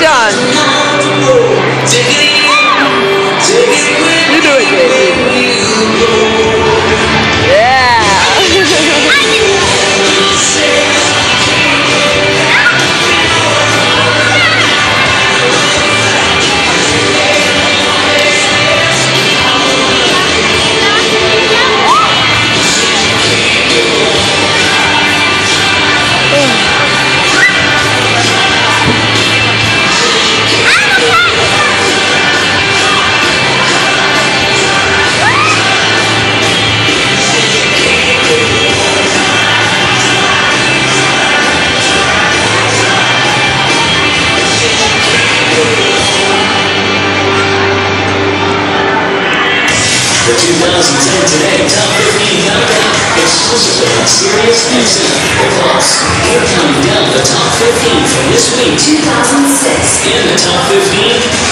done? The 2010 Today Top 15 Countdown, exclusively on Sirius XM. Plus, we're counting down the top 15 from this week 2006. and the top 15 now.